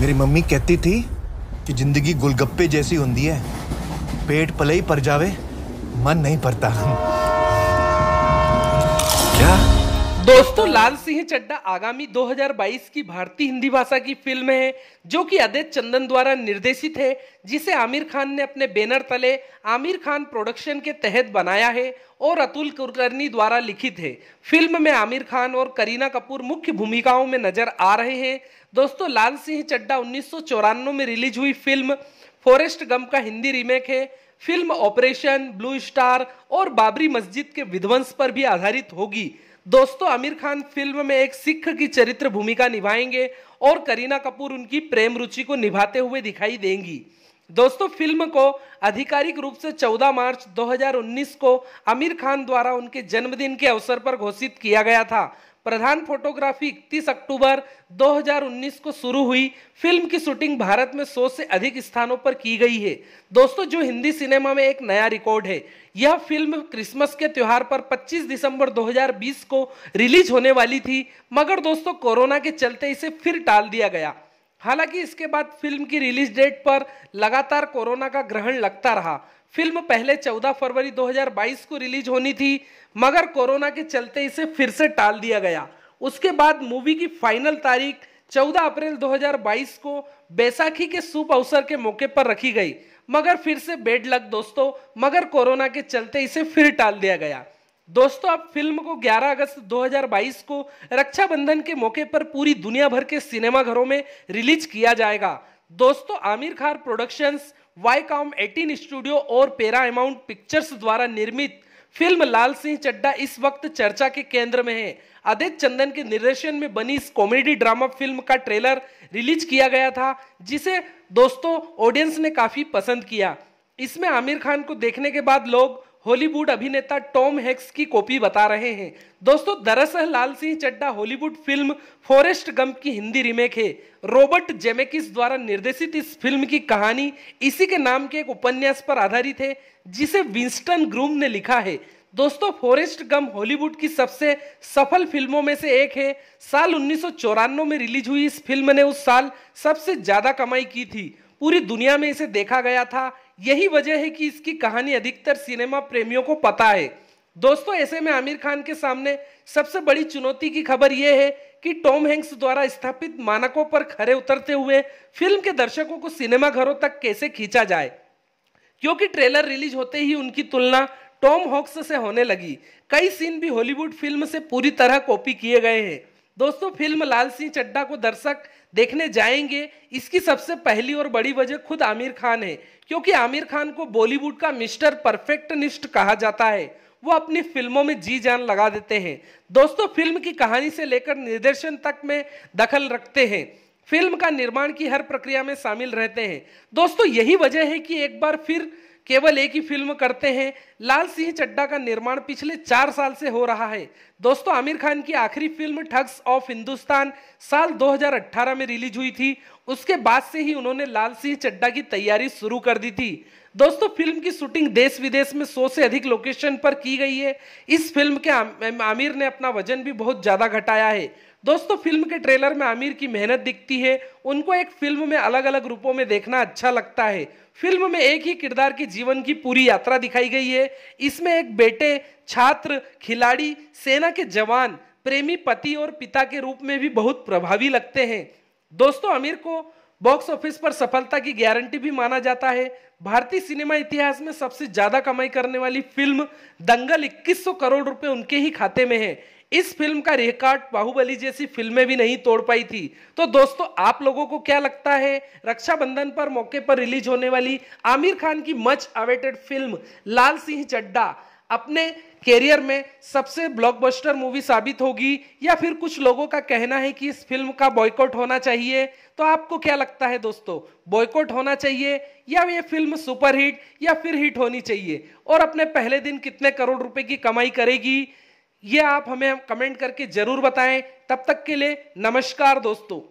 मेरी मम्मी कहती थी कि ज़िंदगी गुलगप्पे जैसी होती है। पेट पले ही पर जावे, मन नहीं पड़ता क्या? दोस्तों, लाल सिंह चड्डा आगामी 2022 की भारतीय हिंदी भाषा की फ़िल्म है, जो कि अदित चंदन द्वारा निर्देशित है, जिसे आमिर खान ने अपने बैनर तले आमिर खान प्रोडक्शन के तहत बनाया है और अतुल कुलकर्णी द्वारा लिखित है। फ़िल्म में आमिर खान और करीना कपूर मुख्य भूमिकाओं में नज़र आ रहे हैं। दोस्तों, लाल सिंह चड्डा उन्नीस सौ चौरानवे में रिलीज़ हुई फ़िल्म फॉरेस्ट गम का हिंदी रीमेक है। फ़िल्म ऑपरेशन, ब्लू स्टार और बाबरी मस्जिद के विध्वंस पर भी आधारित होगी। दोस्तों, आमिर खान फ़िल्म में एक सिख की चरित्र भूमिका निभाएँगे और करीना कपूर उनकी प्रेम रुचि को निभाते हुए दिखाई देंगी। दोस्तों, फ़िल्म को आधिकारिक रूप से 14 मार्च 2019 को आमिर खान द्वारा उनके जन्मदिन के अवसर पर घोषित किया गया था। प्रधान फोटोग्राफी इकतीस अक्टूबर 2019 को शुरू हुई। फ़िल्म की शूटिंग भारत में 100 से अधिक स्थानों पर की गई है। दोस्तों, जो हिंदी सिनेमा में एक नया रिकॉर्ड है, यह फ़िल्म क्रिसमस के त्योहार पर 25 दिसंबर 2020 को रिलीज़ होने वाली थी, मगर दोस्तों, कोरोना के चलते इसे फिर टाल दिया गया। हालाँकि इसके बाद फ़िल्म की रिलीज़ डेट पर लगातार कोरोना का ग्रहण लगता रहा। फ़िल्म पहले 14 फरवरी 2022 को रिलीज़ होनी थी, मगर कोरोना के चलते इसे फिर से टाल दिया गया। उसके बाद मूवी की फाइनल तारीख 14 अप्रैल 2022 को बैसाखी के शुभ अवसर के मौके पर रखी गई, मगर फिर से बेड लग दोस्तों, मगर कोरोना के चलते इसे फिर टाल दिया गया। दोस्तों अब फ़िल्म को 11 अगस्त 2022 को रक्षाबंधन के मौके पर पूरी दुनिया भर के सिनेमाघरों में रिलीज़ किया जाएगा। दोस्तों, Aamir Khan productions, Viacom 18 studio और पेरा अमाउंट पिक्चर्स द्वारा निर्मित फ़िल्म लाल सिंह चड्डा इस वक्त चर्चा के केंद्र में है। आदित्य चंदन के निर्देशन में बनी इस कॉमेडी ड्रामा फ़िल्म का ट्रेलर रिलीज़ किया गया था, जिसे दोस्तों ऑडियंस ने काफ़ी पसंद किया। इसमें आमिर खान को देखने के बाद लोग हॉलीवुड अभिनेता टॉम हैक्स की कॉपी बता रहे हैं। दोस्तों, दरअसल Lal Singh Chaddha Hollywood film Forrest Gump की हिंदी रीमेक है। रॉबर्ट जेमेकिस द्वारा निर्देशित इस फ़िल्म की कहानी इसी के नाम के एक उपन्यास पर आधारित है, जिसे विंस्टन ग्रूम ने लिखा है। दोस्तों, फॉरेस्ट गम हॉलीवुड की सबसे सफल फ़िल्मों में से एक है। साल उन्नीस में रिलीज़ हुई इस फ़िल्म ने उस साल सबसे ज़्यादा कमाई की थी। पूरी दुनिया में इसे देखा गया था। यही वजह है कि इसकी कहानी अधिकतर सिनेमा प्रेमियों को पता है। दोस्तों, ऐसे में आमिर खान के सामने सबसे बड़ी चुनौती की खबर यह है कि टॉम हैंक्स द्वारा स्थापित मानकों पर खरे उतरते हुए फ़िल्म के दर्शकों को सिनेमा घरों तक कैसे खींचा जाए। क्योंकि ट्रेलर रिलीज़ होते ही उनकी तुलना टॉम हॉक्स से होने लगी। कई सीन भी हॉलीवुड फ़िल्म से पूरी तरह कॉपी किए गए हैं। दोस्तों, फ़िल्म लाल सिंह चड्डा को दर्शक देखने जाएँगे। इसकी सबसे पहली और बड़ी वजह खुद आमिर खान है, क्योंकि आमिर खान को बॉलीवुड का मिस्टर परफेक्टनिस्ट कहा जाता है। वो अपनी फ़िल्मों में जी जान लगा देते हैं। दोस्तों, फ़िल्म की कहानी से लेकर निर्देशन तक में दखल रखते हैं। फ़िल्म का निर्माण की हर प्रक्रिया में शामिल रहते हैं। दोस्तों, यही वजह है कि एक बार फिर केवल एक ही फ़िल्म करते हैं। लाल सिंह चड्डा का निर्माण पिछले चार साल से हो रहा है। दोस्तों, आमिर खान की आखिरी फ़िल्म ठग्स ऑफ़ हिंदुस्तान साल 2018 में रिलीज़ हुई थी। उसके बाद से ही उन्होंने लाल सिंह चड्डा की तैयारी शुरू कर दी थी। दोस्तों, फ़िल्म की शूटिंग देश विदेश में सौ से अधिक लोकेशन पर की गई है। इस फ़िल्म के आमिर ने अपना वज़न भी बहुत ज़्यादा घटाया है। दोस्तों, फ़िल्म के ट्रेलर में आमिर की मेहनत दिखती है। उनको एक फ़िल्म में अलग अलग रूपों में देखना अच्छा लगता है। फ़िल्म में एक ही किरदार की जीवन की पूरी यात्रा दिखाई गई है। इसमें एक बेटे, छात्र, खिलाड़ी, सेना के जवान, प्रेमी पति और पिता के रूप में भी बहुत प्रभावी लगते हैं। दोस्तों, आमिर को बॉक्स ऑफ़िस पर सफलता की गारंटी भी माना जाता है। भारतीय सिनेमा इतिहास में सबसे ज़्यादा कमाई करने वाली फ़िल्म दंगल 2100 करोड़ रुपए उनके ही खाते में है। इस फ़िल्म का रिकॉर्ड बाहुबली जैसी फ़िल्में भी नहीं तोड़ पाई थी। तो दोस्तों, आप लोगों को क्या लगता है? रक्षाबंधन पर मौके पर रिलीज़ होने वाली आमिर खान की much awaited film Lal Singh Chaddha अपने कैरियर में सबसे ब्लॉकबस्टर मूवी साबित होगी या फिर कुछ लोगों का कहना है कि इस फ़िल्म का बॉयकॉट होना चाहिए? तो आपको क्या लगता है दोस्तों? बॉयकॉट होना चाहिए या ये फ़िल्म सुपरहिट या फिर हिट होनी चाहिए? और अपने पहले दिन कितने करोड़ रुपए की कमाई करेगी? ये आप हमें कमेंट करके ज़रूर बताएँ। तब तक के लिए नमस्कार दोस्तों।